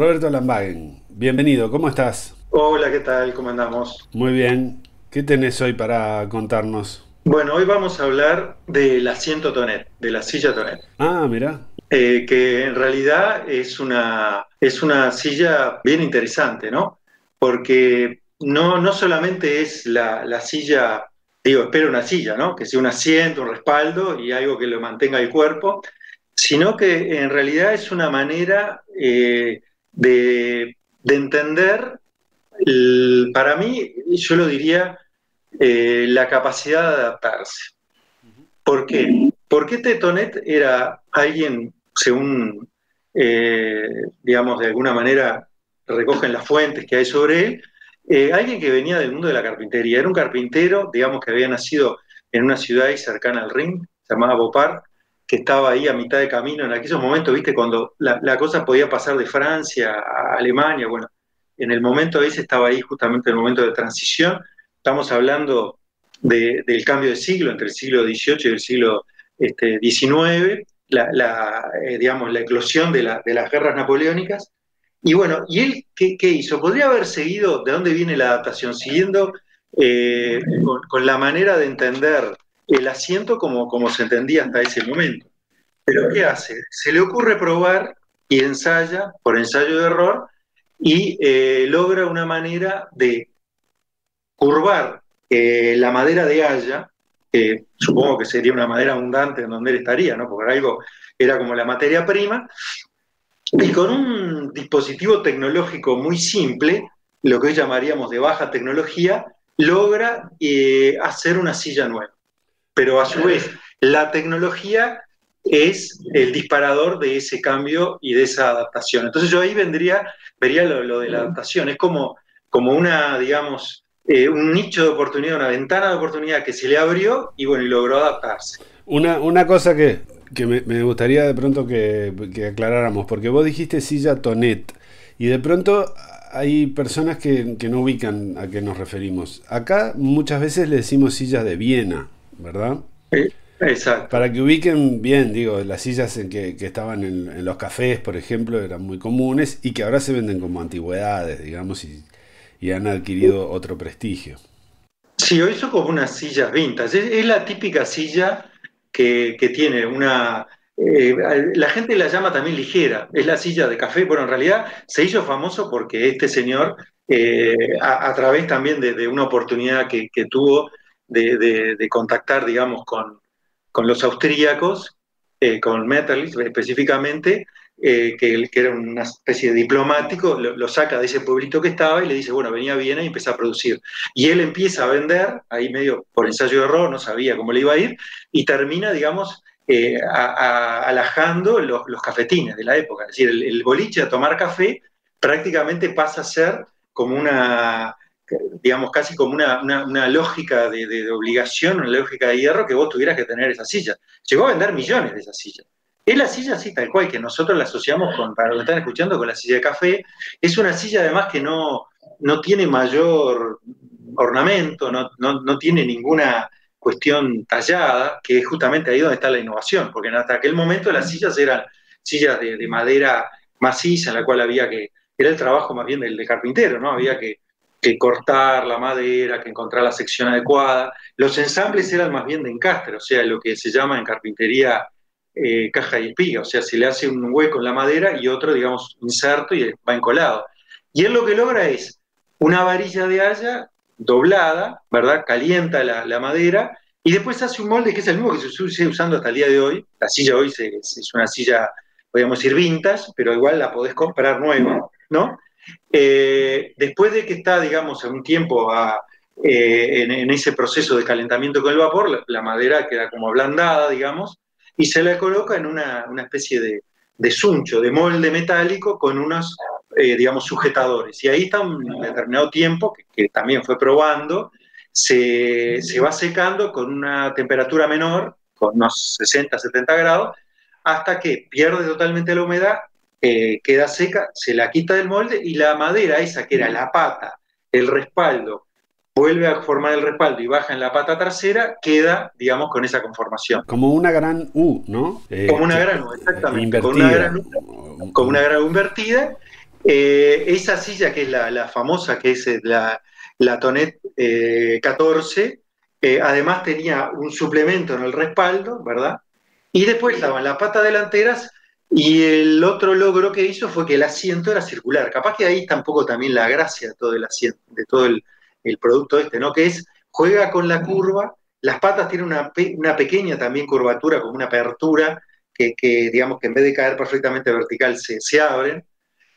Roberto Lambagen, bienvenido, ¿cómo estás? Hola, ¿qué tal? ¿Cómo andamos? Muy bien. ¿Qué tenés hoy para contarnos? Bueno, hoy vamos a hablar del asiento Tonet, de la silla Tonet. Ah, mira. Eh, que en realidad es una, es una silla bien interesante, ¿no? Porque no, no solamente es la, la silla, digo, espero una silla, ¿no? Que sea un asiento, un respaldo y algo que lo mantenga el cuerpo, sino que en realidad es una manera eh, de, entender, para mí, yo lo diría, eh, la capacidad de adaptarse. ¿Por qué? Porque Tetonet era alguien, según, eh, digamos, de alguna manera recogen las fuentes que hay sobre él, eh, alguien que venía del mundo de la carpintería. Era un carpintero, digamos, que había nacido en una ciudad ahí cercana al Ring, se llamaba Bopar, que estaba ahí a mitad de camino en aquellos momentos, viste, cuando la, cosa podía pasar de Francia a Alemania, bueno, en el momento ese estaba ahí justamente en el momento de transición, estamos hablando del cambio de siglo, entre el siglo XVIII y el siglo este, XIX, la, eh, digamos, la eclosión de, las guerras napoleónicas, y bueno, ¿y él qué, hizo? Podría haber seguido, ¿de dónde viene la adaptación? Siguiendo eh, con la manera de entender el asiento como, como se entendía hasta ese momento. Pero ¿qué hace? Se le ocurre probar y ensaya, por ensayo de error, y eh, logra una manera de curvar eh, la madera de haya, que supongo que sería una madera abundante en donde él estaría, ¿no? porque algo era como la materia prima, y con un dispositivo tecnológico muy simple, lo que hoy llamaríamos de baja tecnología, logra eh, hacer una silla nueva pero a su vez la tecnología es el disparador de ese cambio y de esa adaptación. Entonces yo ahí vendría, vería lo, de la adaptación, es como, como una, digamos, eh, un nicho de oportunidad, una ventana de oportunidad que se le abrió y bueno, y logró adaptarse. Una, una cosa que, me, gustaría de pronto que, que, aclaráramos, porque vos dijiste silla Tonet, y de pronto hay personas que, que no ubican a qué nos referimos. Acá muchas veces le decimos sillas de Viena, ¿verdad? exacto. Para que ubiquen bien, digo, las sillas en que, estaban en, los cafés, por ejemplo, eran muy comunes y que ahora se venden como antigüedades, digamos, y, han adquirido otro prestigio. Sí, hoy son como unas sillas vintage. Es, la típica silla que, tiene una... Eh, la gente la llama también ligera, es la silla de café. Bueno, en realidad se hizo famoso porque este señor, eh, a, través también de, una oportunidad que, que tuvo de, contactar, digamos, con, los austríacos, eh, con Metternich específicamente, eh, que, que, era una especie de diplomático, lo, saca de ese pueblito que estaba y le dice, bueno, venía a Viena y empieza a producir. Y él empieza a vender, ahí medio por ensayo de error, no sabía cómo le iba a ir, y termina, digamos, eh, alajando los, cafetines de la época. Es decir, el, el boliche a tomar café prácticamente pasa a ser como una, digamos, casi como una, lógica de, obligación, una lógica de hierro, que vos tuvieras que tener esa silla. Llegó a vender millones de esas sillas. Es la silla así, tal cual, que nosotros la asociamos con, para los que están escuchando, con la silla de café. Es una silla además que no, no tiene mayor ornamento, no, tiene ninguna cuestión tallada, que es justamente ahí donde está la innovación, porque hasta aquel momento las sillas eran sillas de, madera maciza, en la cual había que, era el trabajo más bien del de carpintero, ¿no? Había que que cortar la madera, que encontrar la sección adecuada. Los ensambles eran más bien de encastre, o sea, lo que se llama en carpintería eh, caja y espiga, o sea, se le hace un hueco en la madera y otro, digamos, inserto y va encolado. Y él lo que logra es una varilla de haya doblada, ¿verdad? Calienta la, madera y después hace un molde que es el mismo que se sigue usando hasta el día de hoy. La silla hoy es una silla, podríamos decir, vintage, pero igual la podés comprar nueva, ¿no? Eh, después de que está, digamos, un tiempo eh, en, ese proceso de calentamiento con el vapor, la, madera queda como ablandada, digamos, y se la coloca en una, especie de, de, suncho, de molde metálico con unos, eh, digamos, sujetadores. Y ahí está un determinado tiempo, que, también fue probando, se, se, va secando con una temperatura menor, con unos 60, 70 grados, hasta que pierde totalmente la humedad eh, queda seca, se la quita del molde y la madera esa que era la pata, el respaldo, vuelve a formar el respaldo y baja en la pata trasera, queda, digamos, con esa conformación. Como una gran U, ¿no? Eh, como una gran U, exactamente. Como una gran U, como una gran U invertida. Eh, esa silla que es la, famosa, que es eh, la, la Tonet 14, además tenía un suplemento en el respaldo, ¿verdad? Y después estaban las patas delanteras y el otro logro que hizo fue que el asiento era circular. Capaz que ahí tampoco también la gracia de todo el asiento, de todo el, producto este, ¿no? Que es, juega con la curva, las patas tienen una, pequeña también curvatura, como una apertura, que, digamos que en vez de caer perfectamente vertical se, abren,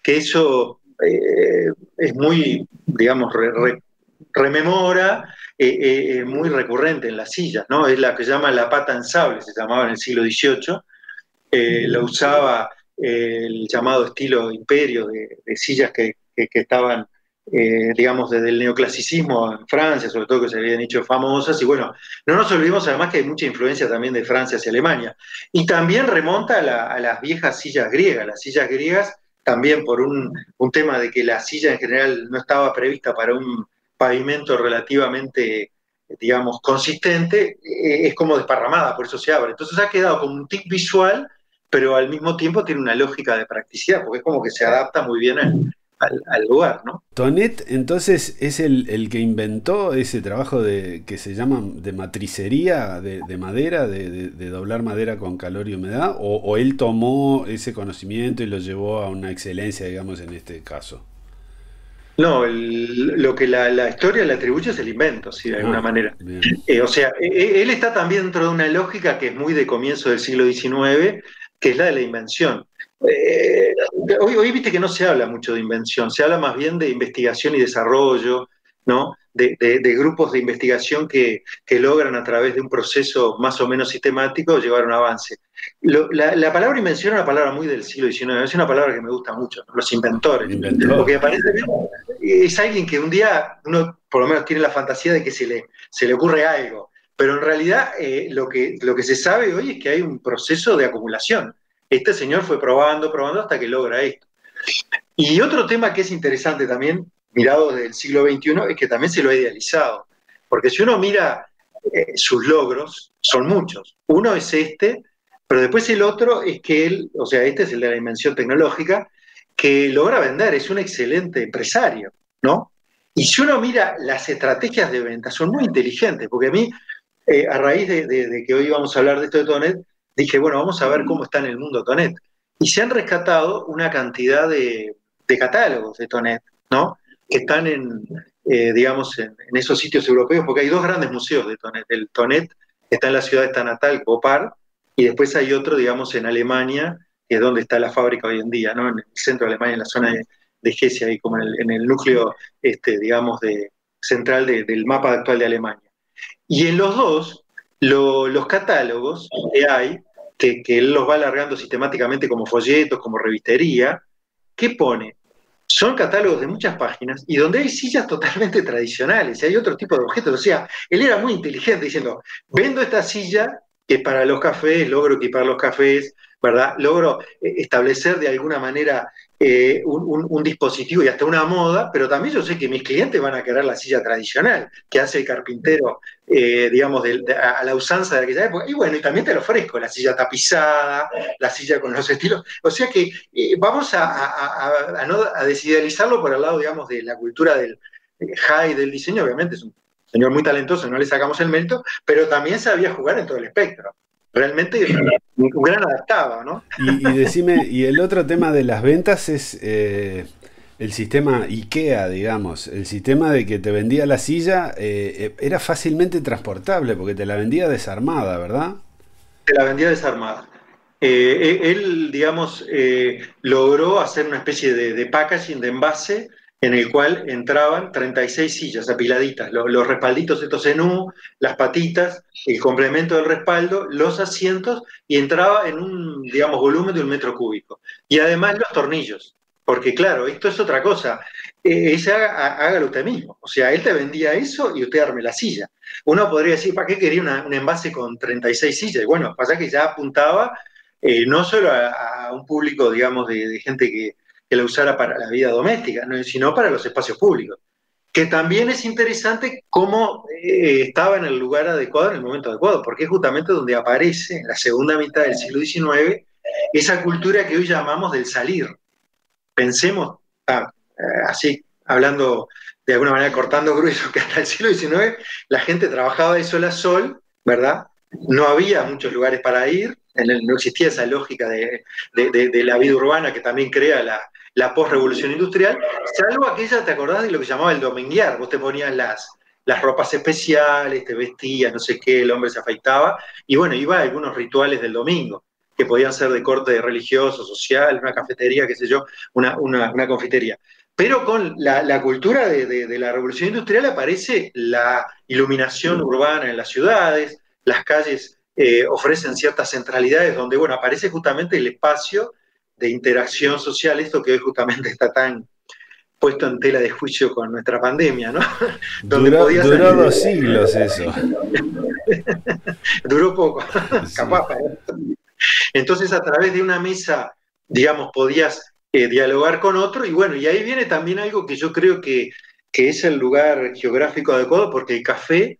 que eso eh, es muy, digamos, rememora, eh, eh, muy recurrente en las sillas, ¿no? Es la que se llama la pata en sable, se llamaba en el siglo XVIII, eh, lo usaba el llamado estilo imperio de, sillas que, estaban, digamos, desde el neoclasicismo en Francia, sobre todo que se habían hecho famosas, y bueno, no nos olvidemos además que hay mucha influencia también de Francia hacia Alemania, y también remonta a, las viejas sillas griegas, las sillas griegas también por un, un tema de que la silla en general no estaba prevista para un pavimento relativamente, digamos, consistente, eh, es como desparramada, por eso se abre. Entonces ha quedado como un tic visual, pero al mismo tiempo tiene una lógica de practicidad, porque es como que se adapta muy bien al, lugar, ¿no? Tonet entonces es el, que inventó ese trabajo de que se llama de matricería de, madera, de, doblar madera con calor y humedad, o, o, él tomó ese conocimiento y lo llevó a una excelencia, digamos, en este caso. No, lo que la, historia le atribuye es el invento, sí, de alguna ah, manera. Eh, o sea, e, e, él está también dentro de una lógica que es muy de comienzo del siglo XIX, que es la de la invención. Eh, hoy, hoy viste que no se habla mucho de invención, se habla más bien de investigación y desarrollo, ¿no? De, grupos de investigación que, logran a través de un proceso más o menos sistemático llevar un avance. la, palabra invención es una palabra muy del siglo XIX, es una palabra que me gusta mucho, los inventores, porque aparece es alguien que un día uno por lo menos tiene la fantasía de que se le, se le ocurre algo, pero en realidad eh, lo, que, lo que se sabe hoy es que hay un proceso de acumulación. Este señor fue probando, probando hasta que logra esto. Y otro tema que es interesante también, mirado desde el siglo XXI, es que también se lo ha idealizado. Porque si uno mira eh, sus logros, son muchos. Uno es este, pero después el otro es que él, o sea, este es el de la dimensión tecnológica, que logra vender, es un excelente empresario, ¿no? Y si uno mira las estrategias de venta, son muy inteligentes, porque a mí, eh, a raíz de, que hoy vamos a hablar de esto de Tonet, dije, bueno, vamos a ver cómo está en el mundo Tonet. Y se han rescatado una cantidad de, catálogos de Tonet, ¿no? Que están en, eh, digamos, en, esos sitios europeos, porque hay dos grandes museos de Tonet. El Tonet está en la ciudad de esta natal, Copar, y después hay otro, digamos, en Alemania, que es donde está la fábrica hoy en día, ¿no? En el centro de Alemania, en la zona de, de Hesse, ahí como en el, núcleo, este, digamos, de, central del mapa actual de Alemania. Y en los dos, los catálogos que hay, que, él los va alargando sistemáticamente como folletos, como revistería, ¿qué pone? Son catálogos de muchas páginas y donde hay sillas totalmente tradicionales y hay otro tipo de objetos. O sea, él era muy inteligente diciendo, vendo esta silla que para los cafés, logro equipar los cafés, ¿verdad? Logro eh, establecer de alguna manera eh, un, dispositivo y hasta una moda, pero también yo sé que mis clientes van a querer la silla tradicional que hace el carpintero, eh, digamos, a, la usanza de aquella época. Y bueno, y también te lo ofrezco, la silla tapizada, la silla con los estilos. O sea que vamos a, a, desidealizarlo por el lado, digamos, de la cultura del high del diseño, obviamente es un señor muy talentoso, no le sacamos el mérito, pero también sabía jugar en todo el espectro realmente un gran adaptado, ¿no? Y, decime, y el otro tema de las ventas es eh, el sistema IKEA, digamos, el sistema de que te vendía la silla eh, eh, era fácilmente transportable porque te la vendía desarmada, ¿verdad? Te la vendía desarmada. él, digamos, logró hacer una especie de, de packaging, de envase, en el cual entraban 36 sillas apiladitas, los, respalditos estos en U, las patitas, el complemento del respaldo, los asientos, y entraba en un, digamos, volumen de un metro cúbico. Y además los tornillos, porque claro, esto es otra cosa, eh, ese hágalo usted mismo, o sea, él te vendía eso y usted arme la silla. Uno podría decir, ¿para qué quería un envase con 36 sillas? Bueno, pasa que ya apuntaba eh, no solo a, un público, digamos, de gente que que la usara para la vida doméstica, sino para los espacios públicos. Que también es interesante cómo eh, estaba en el lugar adecuado en el momento adecuado, porque es justamente donde aparece en la segunda mitad del siglo XIX esa cultura que hoy llamamos del salir. Pensemos ah, eh, así hablando de alguna manera cortando grueso, que hasta el siglo XIX la gente trabajaba de sol a sol, ¿verdad? No había muchos lugares para ir, no existía esa lógica de, la vida urbana que también crea la, la post-revolución industrial, salvo aquella, ¿te acordás de lo que llamaba el dominguear? Vos te ponías las, las ropas especiales, te vestías, no sé qué, el hombre se afeitaba, y bueno, iba a algunos rituales del domingo, que podían ser de corte religioso, social, una cafetería, qué sé yo, una, una, confitería. Pero con la, cultura de, la revolución industrial aparece la iluminación urbana en las ciudades, las calles eh, ofrecen ciertas centralidades donde, bueno, aparece justamente el espacio de interacción social, esto que hoy justamente está tan puesto en tela de juicio con nuestra pandemia, ¿no? duró, dos siglos eso. Duró poco, capaz. Entonces, a través de una mesa, digamos, podías eh, dialogar con otro, y bueno, y ahí viene también algo que yo creo que, que es el lugar geográfico adecuado, porque el café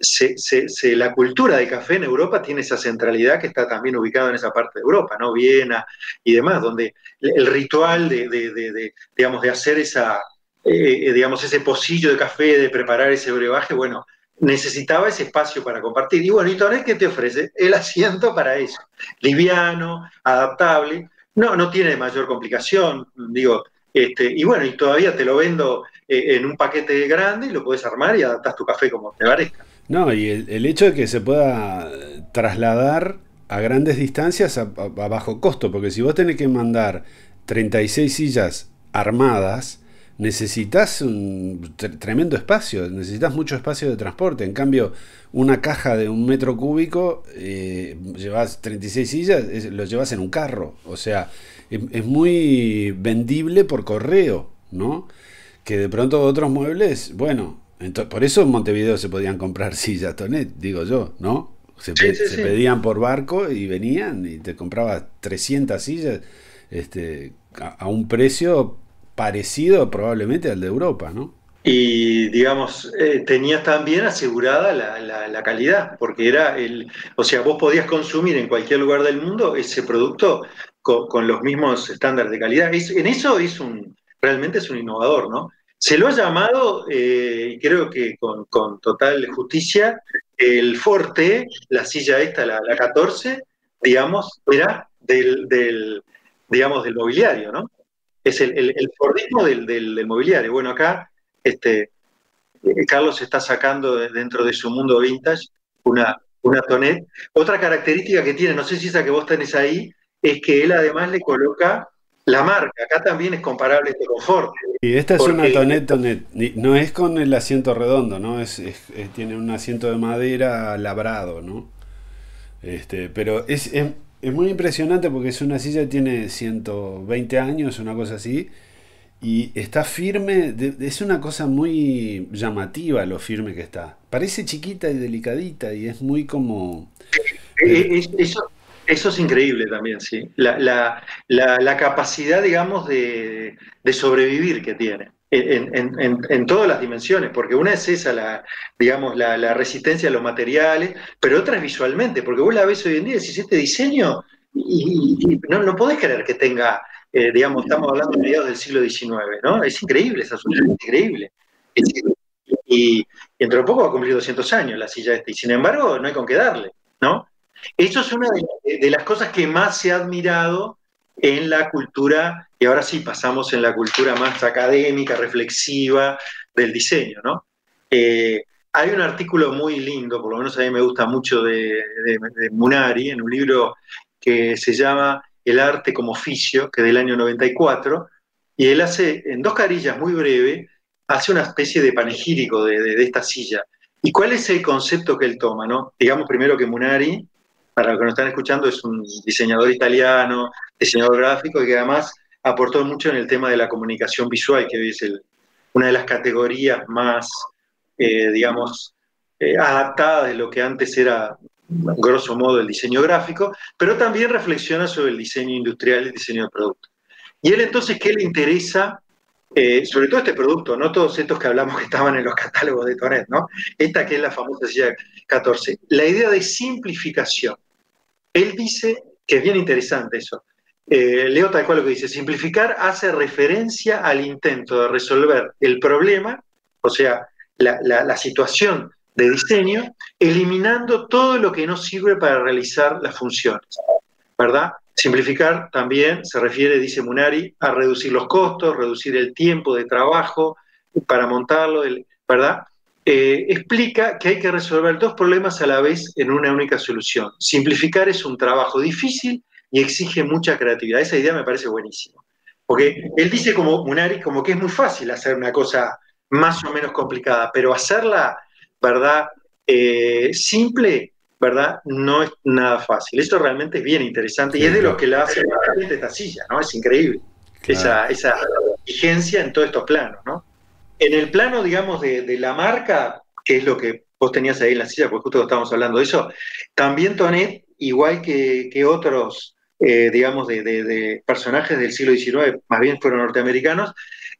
se, la cultura de café en Europa tiene esa centralidad que está también ubicada en esa parte de Europa, ¿no? Viena y demás, donde el ritual de, digamos, de hacer esa, eh, digamos, ese pocillo de café, de preparar ese brebaje, bueno, necesitaba ese espacio para compartir. Y bueno, ¿y Tonet qué te ofrece? El asiento para eso. Liviano, adaptable, no, no tiene mayor complicación, digo, este, y bueno, y todavía te lo vendo eh, en un paquete grande y lo puedes armar y adaptas tu café como te parezca. No, y el, hecho de que se pueda trasladar a grandes distancias a, bajo costo, porque si vos tenés que mandar 36 sillas armadas, necesitas un tremendo espacio, necesitas mucho espacio de transporte. En cambio, una caja de un metro cúbico, eh, llevas 36 sillas, lo llevas en un carro. O sea, es, es, muy vendible por correo, ¿no? Que de pronto otros muebles, bueno, por eso en Montevideo se podían comprar sillas Tonet, digo yo, ¿no? Se, pedían por barco y venían y te comprabas 300 sillas este, a, un precio parecido probablemente al de Europa, ¿no? Y digamos, eh, tenías también asegurada la, calidad, porque era el, o sea, vos podías consumir en cualquier lugar del mundo ese producto con, los mismos estándares de calidad. en eso es un, realmente es un innovador, ¿no? Se lo ha llamado, eh, creo que con, total justicia, el Forte, la silla esta, la, 14, digamos, era del, digamos, del mobiliario, ¿no? Es el, el, Fordismo del, mobiliario. Bueno, acá este, eh, Carlos está sacando dentro de su mundo vintage una, una tonet. Otra característica que tiene, no sé si esa que vos tenés ahí, es que él además le coloca la marca. Acá también es comparable este confort. Y esta es una Tonet Tonet. No es con el asiento redondo, ¿no? Es, tiene un asiento de madera labrado, ¿no? Este, pero es, es, muy impresionante porque es una silla que tiene 120 años, una cosa así. Y está firme, es una cosa muy llamativa lo firme que está. Parece chiquita y delicadita y es muy como... Eh, eso, eso es increíble también, sí. La, capacidad, digamos, de, sobrevivir que tiene. En, todas las dimensiones, porque una es esa, la, digamos, la, resistencia a los materiales, pero otra es visualmente, porque vos la ves hoy en día, si este diseño, y, no, no, podés creer que tenga, eh, digamos, estamos hablando de mediados del siglo XIX, ¿no? Es increíble, es absolutamente increíble. Y, y dentro de poco va a cumplir 200 años la silla esta, y sin embargo no hay con qué darle, ¿no? Eso es una de, las cosas que más se ha admirado en la cultura, y ahora sí pasamos en la cultura más académica, reflexiva del diseño, ¿no? Eh, hay un artículo muy lindo, por lo menos a mí me gusta mucho, de, Munari, en un libro que se llama El arte como oficio, que es del año 94, y él hace, en dos carillas muy breve, hace una especie de panegírico de, de, esta silla. ¿Y cuál es el concepto que él toma? ¿no? Digamos primero que Munari para los que nos están escuchando, es un diseñador italiano, diseñador gráfico y que además aportó mucho en el tema de la comunicación visual, que hoy es una de las categorías más, eh, digamos, eh, adaptadas de lo que antes era, grosso modo, el diseño gráfico, pero también reflexiona sobre el diseño industrial y el diseño de producto. Y él entonces, ¿qué le interesa? Eh, sobre todo este producto, no todos estos que hablamos que estaban en los catálogos de Tonet, ¿no? Esta que es la famosa silla 14. La idea de simplificación. Él dice, que es bien interesante eso, eh, leo tal cual lo que dice, simplificar hace referencia al intento de resolver el problema, o sea, la, situación de diseño, eliminando todo lo que no sirve para realizar las funciones, ¿verdad? Simplificar también se refiere, dice Munari, a reducir los costos, reducir el tiempo de trabajo para montarlo, ¿verdad? Eh, explica que hay que resolver dos problemas a la vez en una única solución. Simplificar es un trabajo difícil y exige mucha creatividad. Esa idea me parece buenísima. Porque él dice como Munari, como que es muy fácil hacer una cosa más o menos complicada, pero hacerla, ¿verdad? Eh, simple, ¿verdad? No es nada fácil. Esto realmente es bien interesante y es de lo que la hace esta silla, ¿no? Es increíble esa, esa vigencia en todos estos planos, ¿no? En el plano, digamos, de, la marca, que es lo que vos tenías ahí en la silla, porque justo estábamos hablando de eso, también Tonet, igual que, otros, eh, digamos, de, personajes del siglo XIX, más bien fueron norteamericanos,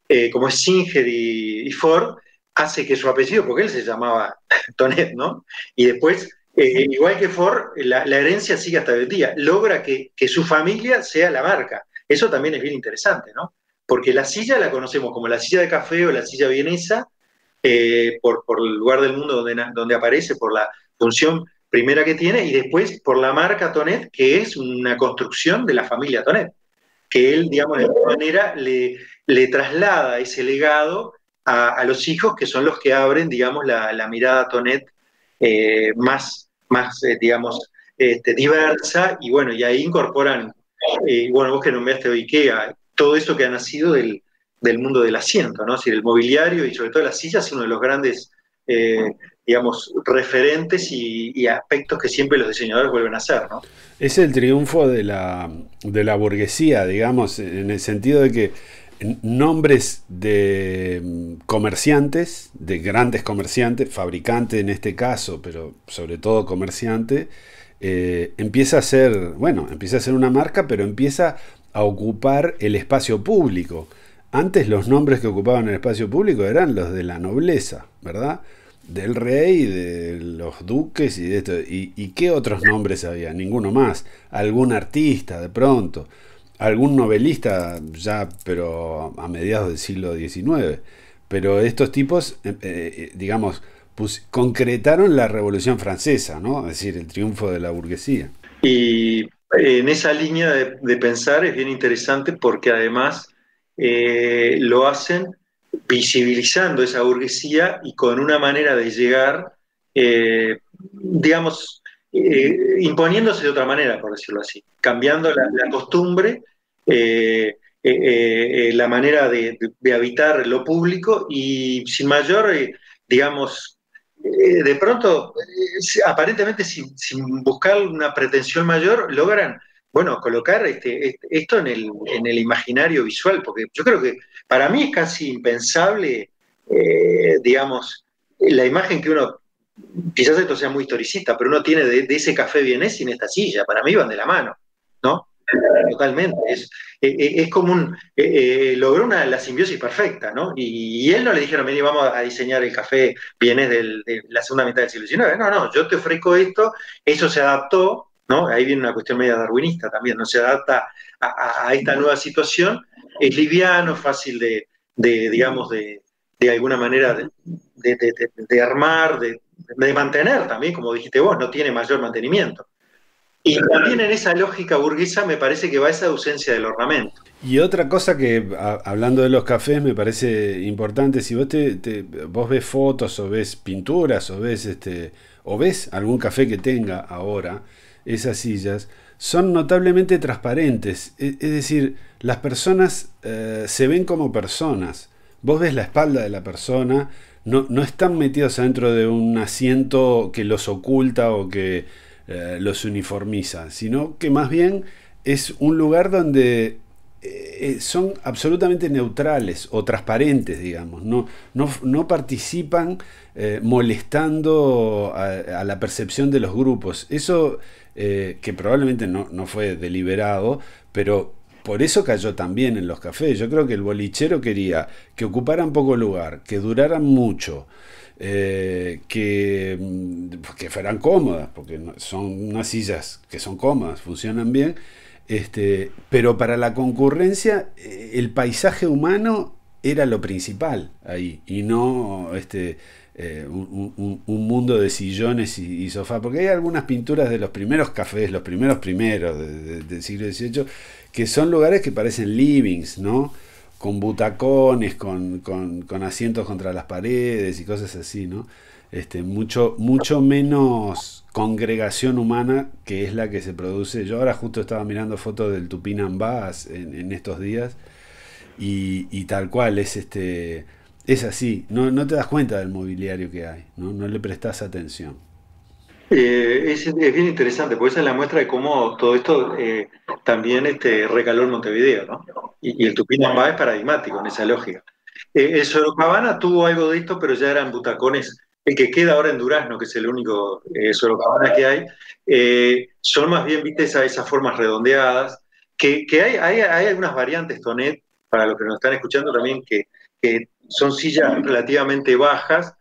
eh, como es Singer y, Ford, hace que su apellido, porque él se llamaba Tonet, ¿no? Y después, eh, igual que Ford, la, herencia sigue hasta el día, logra que, que su familia sea la marca. Eso también es bien interesante, ¿no? Porque la silla la conocemos como la silla de café o la silla vienesa, eh, por, el lugar del mundo donde, donde aparece, por la función primera que tiene, y después por la marca Tonet, que es una construcción de la familia Tonet, que él, digamos, de alguna manera le, traslada ese legado a, los hijos, que son los que abren, digamos, la, mirada Tonet eh, más, más eh, digamos, este, diversa, y bueno, y ahí incorporan, bueno, vos que nombraste IKEA, todo esto que ha nacido del, mundo del asiento, ¿no? Es el mobiliario y sobre todo las sillas es uno de los grandes, eh, digamos, referentes y, aspectos que siempre los diseñadores vuelven a hacer, ¿no? Es el triunfo de la, de la burguesía, digamos, en el sentido de que nombres de comerciantes, de grandes comerciantes, fabricante en este caso, pero sobre todo comerciante, eh, empieza a ser, bueno, empieza a ser una marca, pero empieza a ocupar el espacio público. Antes los nombres que ocupaban el espacio público eran los de la nobleza, ¿verdad? Del rey, de los duques y de esto. ¿Y, qué otros nombres había? Ninguno más. Algún artista de pronto. Algún novelista ya, pero a mediados del siglo XIX. Pero estos tipos, eh, eh, digamos, concretaron la Revolución Francesa, ¿no? Es decir, el triunfo de la burguesía. Y en esa línea de, pensar es bien interesante porque además eh, lo hacen visibilizando esa burguesía y con una manera de llegar, eh, digamos, eh, imponiéndose de otra manera, por decirlo así, cambiando la, costumbre, la manera de, de, habitar lo público y sin mayor, digamos, eh, de pronto, eh, aparentemente sin, buscar una pretensión mayor, logran, bueno, colocar este, este, esto en el, imaginario visual, porque yo creo que para mí es casi impensable, eh, digamos, la imagen que uno, quizás esto sea muy historicista, pero uno tiene de, de ese café vienés sin esta silla, para mí van de la mano, ¿no? Totalmente. Es, eh, eh, es como un. Eh, logró una, la simbiosis perfecta, ¿no? Y, él no le dijeron, vení, vamos a diseñar el café, vienes de la segunda mitad del siglo XIX. No, no, yo te ofrezco esto, eso se adaptó, ¿no? Ahí viene una cuestión media darwinista también, ¿no? Se adapta a, esta nueva situación, es liviano, fácil de, digamos, de, de alguna manera de, de armar, de mantener también, como dijiste vos, no tiene mayor mantenimiento. Y también en esa lógica burguesa me parece que va esa ausencia del ornamento. Y otra cosa que, hablando de los cafés, me parece importante, si vos, te, vos ves fotos o ves pinturas o ves, este, o ves algún café que tenga ahora, esas sillas, son notablemente transparentes. E, es, decir, las personas eh, se ven como personas. Vos ves la espalda de la persona, no, no están metidos adentro de un asiento que los oculta o que eh, los uniformiza, sino que más bien es un lugar donde eh, son absolutamente neutrales o transparentes, digamos, no, no, participan eh, molestando a, la percepción de los grupos. Eso que probablemente no, no fue deliberado, pero por eso cayó también en los cafés. Yo creo que el bolichero quería que ocuparan poco lugar, que duraran mucho, eh, que, mm, que fueran cómodas, porque son unas sillas que son cómodas, funcionan bien, Este, pero para la concurrencia, eh, el paisaje humano era lo principal ahí, y no este, eh, un, mundo de sillones y, sofás, porque hay algunas pinturas de los primeros cafés, los primeros primeros del siglo XVIII, que son lugares que parecen livings, ¿no? Con butacones, con, asientos contra las paredes y cosas así, ¿no? Este, mucho, mucho menos congregación humana que es la que se produce. Yo ahora justo estaba mirando fotos del Tupinambá en, en estos días y, y, tal cual es este es así, no, no te das cuenta del mobiliario que hay, no, no le prestas atención. Eh, es, bien interesante, porque esa es la muestra de cómo todo esto eh, también este, recaló en Montevideo, ¿no? Y, el Tupinambá es paradigmático en esa lógica. Eh, el Sorocabana tuvo algo de esto, pero ya eran butacones. El que queda ahora en Durazno, que es el único Sorocabana que hay, son más bien, viste, esas, esas formas redondeadas, que, que hay, hay, hay, algunas variantes, Tonet, para los que nos están escuchando también, que, que son sillas relativamente bajas,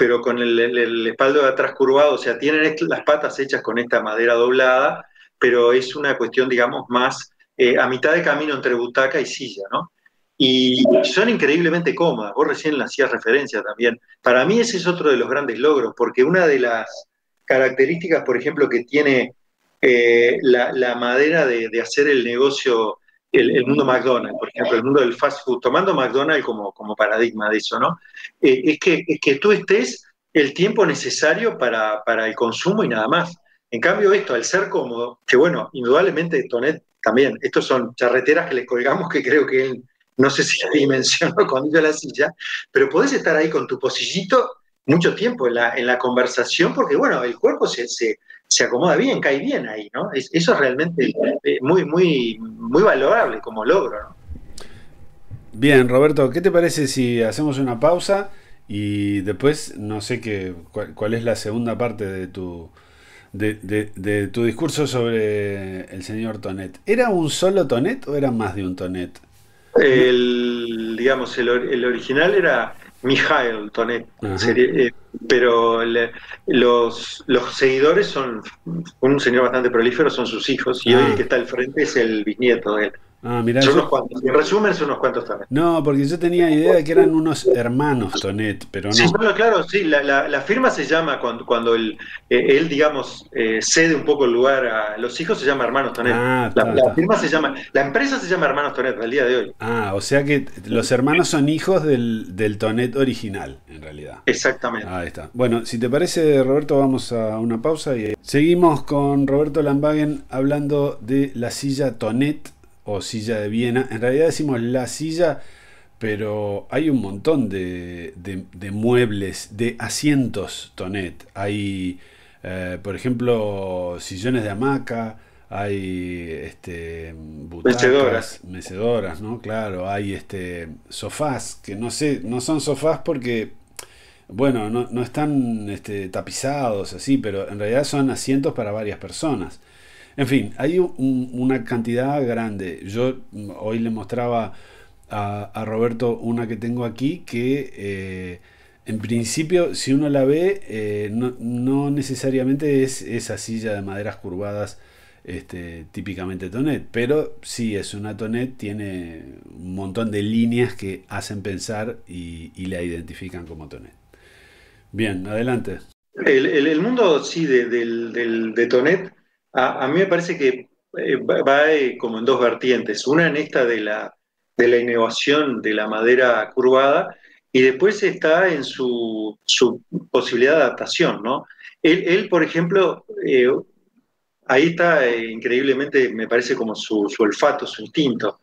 pero con el, espaldo de atrás curvado, o sea, tienen las patas hechas con esta madera doblada, pero es una cuestión, digamos, más eh, a mitad de camino entre butaca y silla, ¿no? Y son increíblemente cómodas, vos recién le hacías referencia también. Para mí ese es otro de los grandes logros, porque una de las características, por ejemplo, que tiene eh, la, madera de, hacer el negocio el, mundo McDonald's, por ejemplo, el mundo del fast food, tomando McDonald's como, como paradigma de eso, ¿no? Eh, es, que, es que tú estés el tiempo necesario para, para, el consumo y nada más. En cambio, esto, al ser cómodo, que bueno, indudablemente Tonet también, estos son charreteras que le colgamos que creo que él, no sé si dimensionó cuando iba la silla, pero podés estar ahí con tu pocillito mucho tiempo en la, en la conversación porque, bueno, el cuerpo se, se, se acomoda bien, cae bien ahí, ¿no? eso es realmente eh, muy, muy, muy valorable como logro, ¿no? Bien, Roberto, ¿qué te parece si hacemos una pausa y después, no sé qué, cuál, es la segunda parte de tu, de, tu discurso sobre el señor Tonet? ¿Era un solo Tonet o era más de un Tonet? El, digamos, el, el original era Mijael Tonet, eh, pero los, los seguidores son un señor bastante prolífero, son sus hijos, y hoy el ah. que está al frente es el bisnieto de él. Ah, son unos cuantos. En resumen, son unos cuantos también. No, porque yo tenía idea de que eran unos hermanos Tonet, pero no. Sí, claro, sí. La, la, firma se llama cuando, cuando él, eh, él digamos, eh, cede un poco el lugar a los hijos, se llama Hermanos Tonet. Ah, la, firma se llama, la empresa se llama Hermanos Tonet al día de hoy. Ah, o sea que los hermanos son hijos del, del Tonet original, en realidad. Exactamente. Ahí está. Bueno, si te parece, Roberto, vamos a una pausa y seguimos con Roberto Lambagen hablando de la silla Tonet o silla de Viena. En realidad decimos la silla, pero hay un montón de, muebles, de asientos Tonet. Hay, eh, por ejemplo, sillones de hamaca, hay este, butacas, mecedoras. ¿no? Claro, hay este, sofás, que no sé, no son sofás porque bueno, no, no están este, tapizados así, pero en realidad son asientos para varias personas. En fin, hay una cantidad grande. Yo mm, hoy le mostraba a, Roberto una que tengo aquí que eh, en principio si uno la ve eh, no, necesariamente es esa silla de maderas curvadas este, típicamente Tonet, pero sí es una Tonet, tiene un montón de líneas que hacen pensar y, la identifican como Tonet. Bien, adelante. El, mundo sí de, de Tonet a, mí me parece que eh, va eh, como en dos vertientes. Una en esta de la, de la innovación de la madera curvada y después está en su, posibilidad de adaptación, ¿no? Él, por ejemplo, eh, ahí está increíblemente, me parece como su, olfato, su instinto,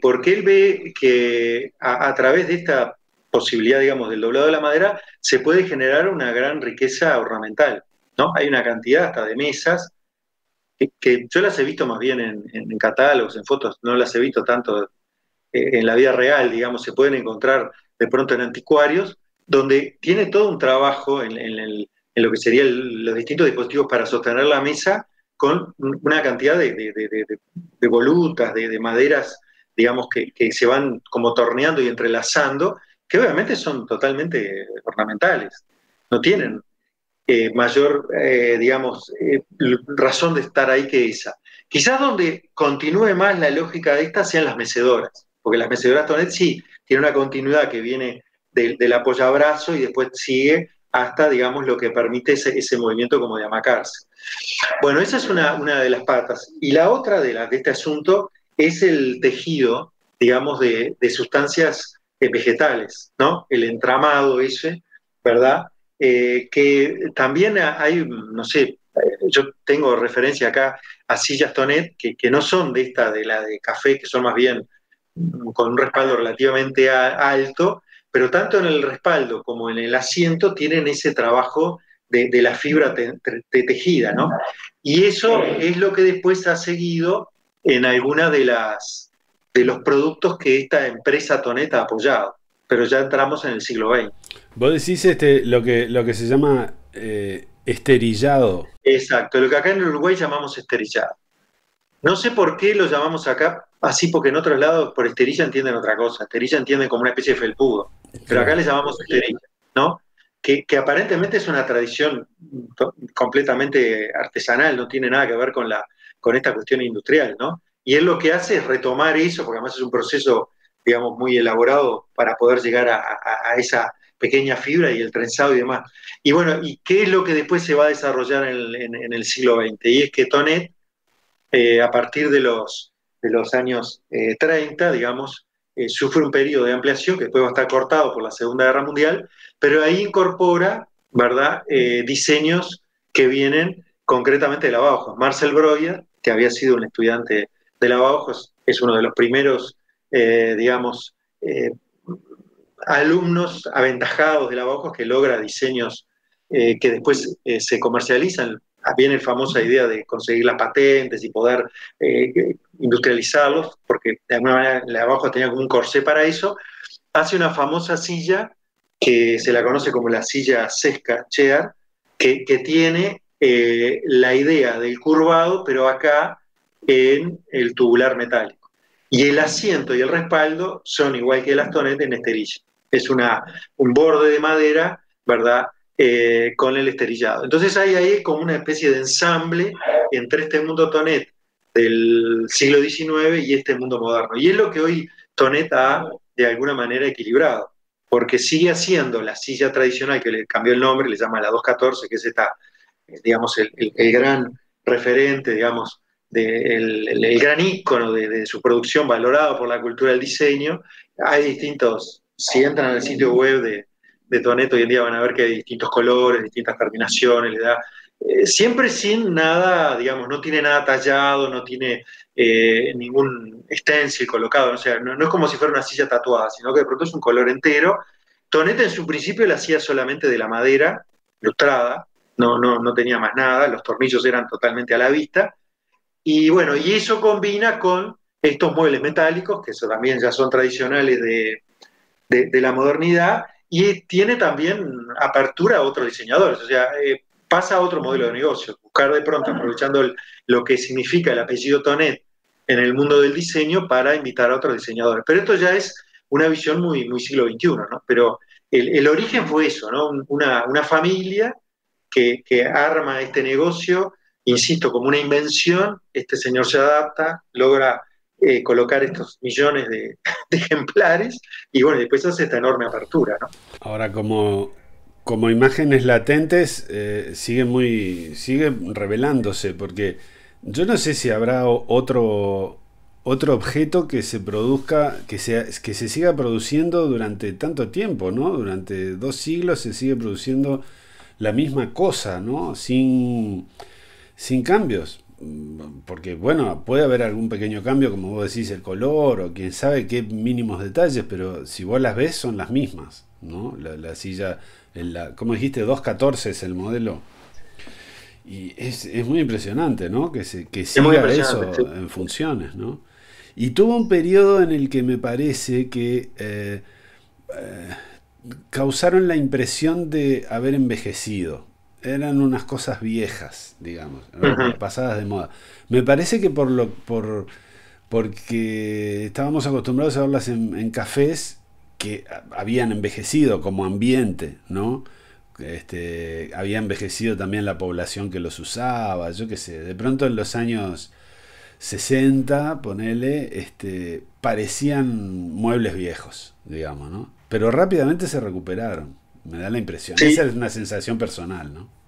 porque él ve que a, a, través de esta posibilidad, digamos, del doblado de la madera, se puede generar una gran riqueza ornamental, ¿no? Hay una cantidad hasta de mesas que, yo las he visto más bien en, catálogos, en fotos, no las he visto tanto eh, en la vida real, digamos, se pueden encontrar de pronto en anticuarios, donde tiene todo un trabajo en, lo que serían los distintos dispositivos para sostener la mesa con una cantidad de, volutas, de, maderas, digamos, que, que, se van como torneando y entrelazando, que obviamente son totalmente ornamentales. No tienen eh, mayor, eh, digamos, eh, razón de estar ahí que esa. Quizás donde continúe más la lógica de esta sean las mecedoras, porque las mecedoras Tonet sí tiene una continuidad que viene del, del apoyabrazo y después sigue hasta, digamos, lo que permite ese, movimiento como de amacarse. Bueno, esa es una, de las patas. Y la otra de, de este asunto es el tejido, digamos, de, sustancias eh, vegetales, ¿no? El entramado ese, ¿verdad? Eh, que también hay, no sé, eh, yo tengo referencia acá a sillas Tonet que, que, no son de esta, de la de café, que son más bien mm, con un respaldo relativamente alto, pero tanto en el respaldo como en el asiento tienen ese trabajo de, la fibra tejida, ¿no? Y eso es lo que después ha seguido en alguna de las de los productos que esta empresa Toneta ha apoyado, pero ya entramos en el siglo XX. Vos decís este, lo, que, lo que se llama eh, esterillado. Exacto, lo que acá en Uruguay llamamos esterillado. No sé por qué lo llamamos acá así, porque en otros lados por esterilla entienden otra cosa. Esterilla entienden como una especie de felpudo. Pero acá le llamamos esterilla, ¿no? Que, aparentemente es una tradición completamente artesanal, no tiene nada que ver con, la, con esta cuestión industrial, ¿no? Y él lo que hace es retomar eso, porque además es un proceso, digamos, muy elaborado para poder llegar a, esa pequeña fibra y el trenzado y demás. Y bueno, ¿y qué es lo que después se va a desarrollar en, el siglo XX? Y es que Tonet, eh, a partir de los, de los años 30, eh, digamos, eh, sufre un periodo de ampliación que después va a estar cortado por la Segunda Guerra Mundial, pero ahí incorpora, ¿verdad?, eh, diseños que vienen concretamente de la Bauhaus. Marcel Breuer, que había sido un estudiante de la Bauhaus, es uno de los primeros, eh, digamos, alumnos aventajados de la Bauhaus que logra diseños que después se comercializan viene la famosa idea de conseguir las patentes y poder eh, industrializarlos, porque de alguna manera la abajo tenía como un corsé para eso, hace una famosa silla que se la conoce como la silla sesca chair, que, tiene eh, la idea del curvado, pero acá en el tubular metálico. Y el asiento y el respaldo son igual que el Astonet en esterilla. Es una, un borde de madera, ¿verdad? Eh, con el esterillado. Entonces hay como una especie de ensamble entre este mundo Tonet del siglo XIX y este mundo moderno. Y es lo que hoy Tonet ha de alguna manera equilibrado, porque sigue haciendo la silla tradicional que le cambió el nombre, le llama la 214, que es eh, el, gran referente, digamos, el, gran ícono de, de, su producción valorado por la cultura del diseño. Hay distintos, si entran al sitio web de, de hoy en día van a ver que hay distintos colores, distintas terminaciones, le da, eh, siempre sin nada, digamos, no tiene nada tallado, no tiene eh, ningún stencil colocado, o sea, no, es como si fuera una silla tatuada, sino que de pronto es un color entero. Tonet en su principio la hacía solamente de la madera, lustrada, no, no, no tenía más nada, los tornillos eran totalmente a la vista, y bueno, y eso combina con estos muebles metálicos, que eso también ya son tradicionales de, de la modernidad, y tiene también apertura a otros diseñadores, o sea, eh, pasa a otro modelo de negocio, buscar de pronto, aprovechando lo que significa el apellido Tonet en el mundo del diseño para invitar a otros diseñadores. Pero esto ya es una visión muy, muy siglo XXI, ¿no? Pero el, origen fue eso, ¿no? Una, familia que, que arma este negocio, insisto, como una invención, este señor se adapta, logra eh, colocar estos millones de, ejemplares y bueno, después hace esta enorme apertura. ¿no? Ahora, como, como imágenes latentes, eh, sigue muy, sigue revelándose, porque yo no sé si habrá otro, otro objeto que se produzca, que, sea, que se siga produciendo durante tanto tiempo, ¿no? Durante dos siglos se sigue produciendo la misma cosa, ¿no? Sin, sin cambios porque bueno, puede haber algún pequeño cambio, como vos decís, el color o quién sabe qué mínimos detalles, pero si vos las ves son las mismas, ¿no? La, silla, la, como dijiste, 214 es el modelo. Y es, muy impresionante, ¿no? Que, se, que siga eso en funciones, ¿no? Y tuvo un periodo en el que me parece que eh, eh, causaron la impresión de haber envejecido eran unas cosas viejas, digamos, pasadas de moda. Me parece que por lo por porque estábamos acostumbrados a verlas en, cafés que habían envejecido como ambiente, ¿no? Este, había envejecido también la población que los usaba, yo qué sé, de pronto en los años 60, ponele, este, parecían muebles viejos, digamos, ¿no? Pero rápidamente se recuperaron, me da la impresión. Esa es una sensación personal, ¿no?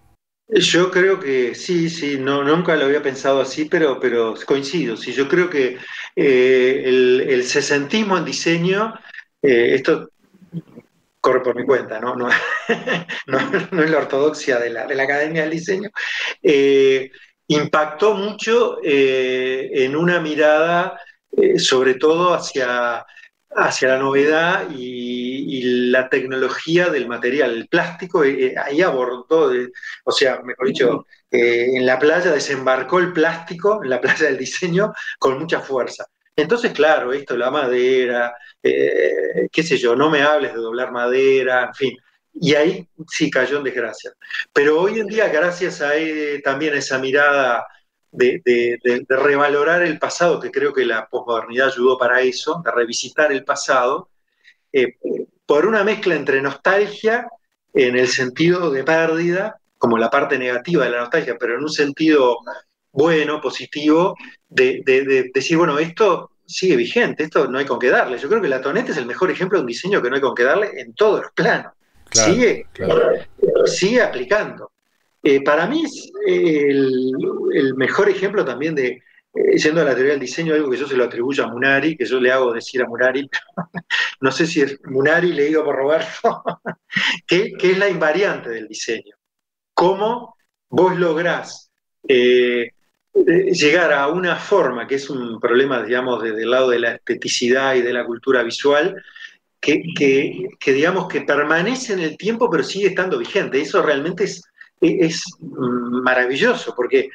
Yo creo que sí, sí, no, nunca lo había pensado así, pero, pero coincido. Sí, yo creo que eh, el, el, sesentismo en diseño, eh, esto corre por mi cuenta, ¿no? No, no, es la ortodoxia de la, de la Academia del Diseño, eh, impactó mucho en una mirada sobre todo hacia hacia la novedad y, la tecnología del material. El plástico eh, eh, ahí abordó, o sea, mejor dicho, eh, en la playa desembarcó el plástico, en la playa del diseño, con mucha fuerza. Entonces, claro, esto, la madera, qué sé yo, no me hables de doblar madera, en fin. Y ahí sí cayó en desgracia. Pero hoy en día, gracias a también esa mirada de, revalorar el pasado, que creo que la posmodernidad ayudó para eso, de revisitar el pasado, eh, por una mezcla entre nostalgia, en el sentido de pérdida, como la parte negativa de la nostalgia, pero en un sentido bueno, positivo, de, decir, bueno, esto sigue vigente, esto no hay con qué darle. Yo creo que la toneta es el mejor ejemplo de un diseño que no hay con qué darle en todos los planos. sigue, sigue aplicando. Eh, para mí es eh, el, mejor ejemplo también de, eh, yendo a la teoría del diseño, algo que yo se lo atribuyo a Munari, que yo le hago decir a Munari, no sé si es Munari, le digo por Roberto, que, es la invariante del diseño. Cómo vos lográs llegar a una forma, que es un problema, digamos, desde el lado de la esteticidad y de la cultura visual, que, digamos que permanece en el tiempo pero sigue estando vigente. Eso realmente es es maravilloso, porque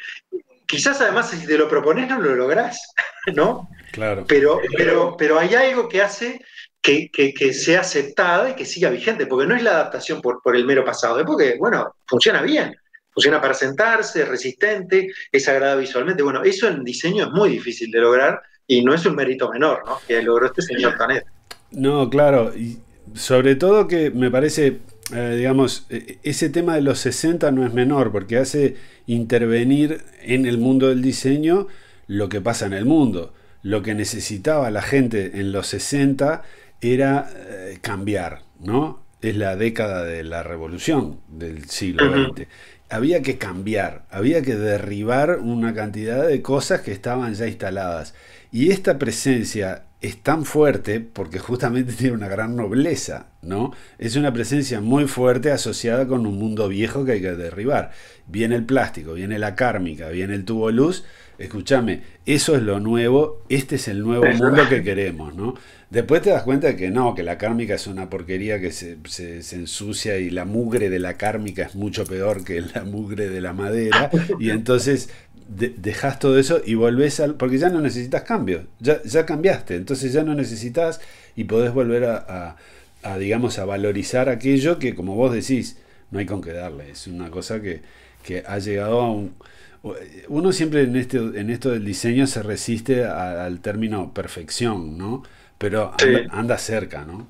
quizás además si te lo propones no lo lográs, ¿no? Claro. Pero, pero, pero hay algo que hace que, sea aceptada y que siga vigente, porque no es la adaptación por, por el mero pasado, es porque, bueno, funciona bien, funciona para sentarse, es resistente, es agradable visualmente. Bueno, eso en diseño es muy difícil de lograr y no es un mérito menor, ¿no? Que logró este señor Canet. No, claro, y sobre todo que me parece eh, digamos, e, ese tema de los 60 no es menor porque hace intervenir en el mundo del diseño lo que pasa en el mundo. Lo que necesitaba la gente en los 60 era eh, cambiar, ¿no? Es la década de la revolución del siglo XX. Había que cambiar, había que derribar una cantidad de cosas que estaban ya instaladas. Y esta presencia es tan fuerte porque justamente tiene una gran nobleza, ¿no? Es una presencia muy fuerte asociada con un mundo viejo que hay que derribar. Viene el plástico, viene la kármica, viene el tubo luz. Escúchame, eso es lo nuevo, este es el nuevo mundo que queremos, ¿no? Después te das cuenta de que no, que la kármica es una porquería que se, se, ensucia y la mugre de la kármica es mucho peor que la mugre de la madera. Y entonces dejas todo eso y volvés al. porque ya no necesitas cambio, ya, ya cambiaste, entonces ya no necesitas y podés volver a, digamos, a valorizar aquello que, como vos decís, no hay con qué darle. Es una cosa que, ha llegado a un. Uno siempre en, este, en esto del diseño se resiste al término perfección, ¿no? Pero anda cerca, ¿no?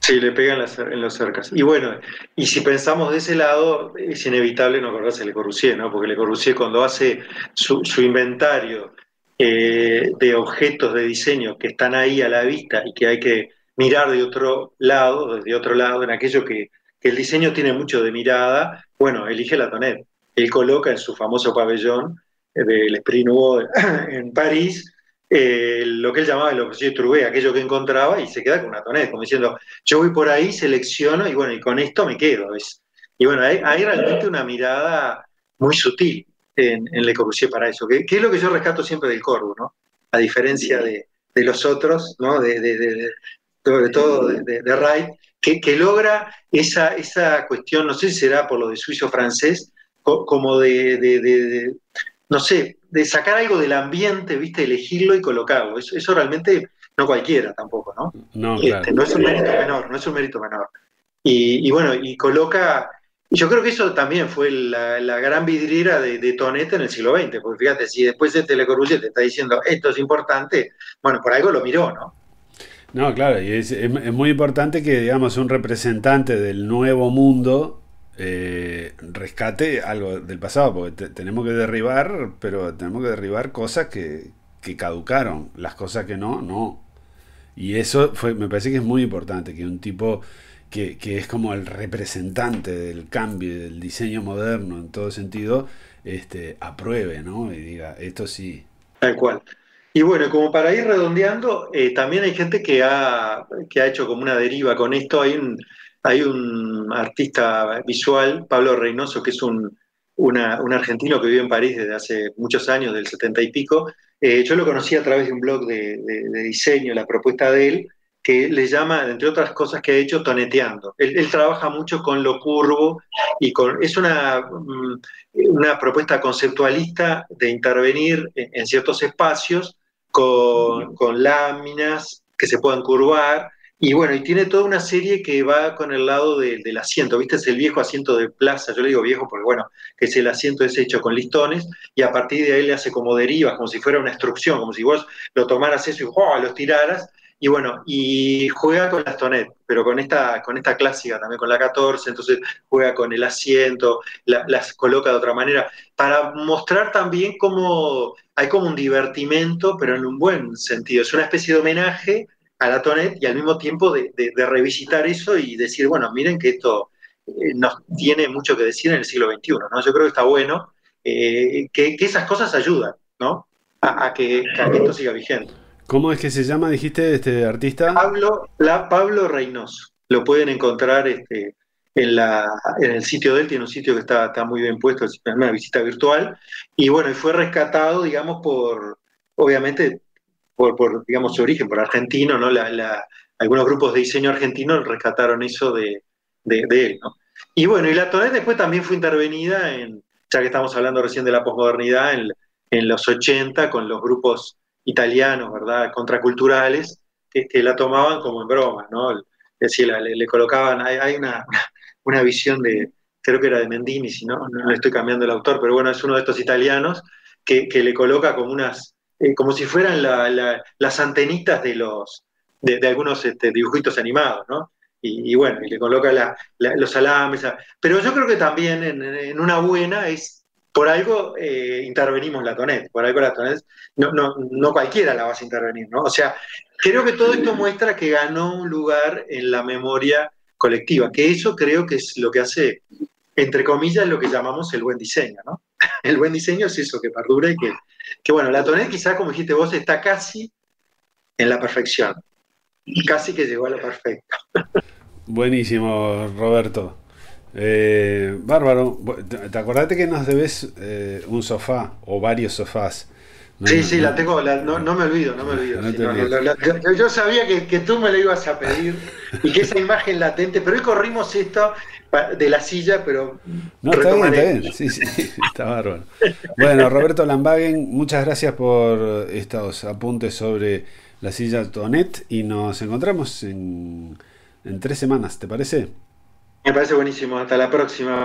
Sí, le pegan en los cercas. Y bueno, y si pensamos de ese lado, es inevitable no acordarse de Le Corbusier, ¿no? Porque Le Corbusier cuando hace su, inventario eh, de objetos de diseño que están ahí a la vista y que hay que mirar de otro lado, desde otro lado, en aquello que, el diseño tiene mucho de mirada, bueno, elige la Tonet. Él coloca en su famoso pabellón eh, del Esprit Nouveau en París, eh, lo que él llamaba el objeto Trouvé, aquello que encontraba, y se queda con una toneta, como diciendo, yo voy por ahí, selecciono, y bueno, y con esto me quedo. y bueno, hay, realmente una mirada muy sutil en, Le Corbusier para eso, que, es lo que yo rescato siempre del Corbu, ¿no? A diferencia de, los otros, ¿no? De, sobre todo de, Wright, que, logra esa, esa cuestión, no sé si será por lo de suizo-francés, como de, no sé, de sacar algo del ambiente, ¿viste? Elegirlo y colocarlo. Eso, eso realmente no cualquiera tampoco, ¿no? No, este, no es un mérito menor, no es un mérito menor. Y, bueno, y coloca, y yo creo que eso también fue la, gran vidriera de, de Tonet en el siglo XX, porque fíjate, si después de Le Corbusier te está diciendo esto es importante, bueno, por algo lo miró, ¿no? No, claro, y es, es, muy importante que, digamos, un representante del nuevo mundo eh, rescate algo del pasado, porque tenemos que derribar, pero tenemos que derribar cosas que, que caducaron, las cosas que no, no. Y eso fue, me parece que es muy importante, que un tipo que, que es como el representante del cambio, del diseño moderno en todo sentido, este, apruebe, ¿no? Y diga, esto sí. Tal cual. Y bueno, como para ir redondeando, eh, también hay gente que ha, que ha hecho como una deriva con esto. Hay un, hay un artista visual, Pablo Reynoso, que es un, un argentino que vive en París desde hace muchos años, del setenta y pico. Eh, yo lo conocí a través de un blog de, diseño, la propuesta de él, que le llama, entre otras cosas que ha hecho, toneteando. Él, trabaja mucho con lo curvo y con, es una, mm, una propuesta conceptualista de intervenir en, ciertos espacios con, con láminas que se puedan curvar y bueno, y tiene toda una serie que va con el lado del asiento, ¿viste? Es el viejo asiento de plaza, yo le digo viejo porque, bueno, que es el asiento ese hecho con listones, y a partir de ahí le hace como derivas, como si fuera una instrucción, como si vos lo tomaras eso y ¡oh! lo tiraras, y bueno, y juega con las tonet, pero con esta, con esta clásica también, con la 14, entonces juega con el asiento, las coloca de otra manera, para mostrar también cómo hay como un divertimento, pero en un buen sentido, es una especie de homenaje a la Tonet y al mismo tiempo de, revisitar eso y decir, bueno, miren que esto eh, nos tiene mucho que decir en el siglo XXI, ¿no? Yo creo que está bueno eh, que, esas cosas ayudan, ¿no? A, que, esto siga vigente. ¿Cómo es que se llama, dijiste, este artista? Pablo, la, Pablo Reynoso. Lo pueden encontrar este, en, la, en el sitio de él, tiene un sitio que está, está muy bien puesto, es una visita virtual, y bueno, y fue rescatado, digamos, por, obviamente, por, digamos, su origen, por argentino, ¿no? algunos grupos de diseño argentino rescataron eso de, él. Y bueno, y la Tonet después también fue intervenida en, ya que estamos hablando recién de la posmodernidad, en, los 80 con los grupos italianos, ¿verdad?, contraculturales, que, la tomaban como en broma, ¿no? Es decir, le, colocaban, hay, una, una, visión de, creo que era de Mendini, si no, no le estoy cambiando el autor, pero bueno, es uno de estos italianos que, que le coloca como unas, eh, como si fueran las antenitas de los de, algunos este, dibujitos animados, ¿no? Y, bueno, y le coloca los alambres. Pero yo creo que también en, una buena es, por algo eh, intervenimos la Tonet, por algo la Tonet, no, no, no cualquiera la vas a intervenir, ¿no? O sea, creo que todo esto muestra que ganó un lugar en la memoria colectiva, que eso creo que es lo que hace, entre comillas, lo que llamamos el buen diseño, ¿no? El buen diseño es eso, que perdura y que, que bueno, la Tonet quizás, como dijiste vos, está casi en la perfección. Casi que llegó a lo perfecto. Buenísimo, Roberto. Eh, bárbaro. ¿Te acordate que nos debes eh, un sofá o varios sofás? Sí, sí, la tengo, no, me olvido, no me olvido. yo, sabía que, que, tú me lo ibas a pedir y que esa imagen latente, pero hoy corrimos esto de la silla, pero. No, está bien, está bien. Sí, sí, está bárbaro. Bueno, Roberto Lambagen, muchas gracias por estos apuntes sobre la silla Tonet y nos encontramos en, en tres semanas, ¿te parece? Me parece buenísimo. Hasta la próxima.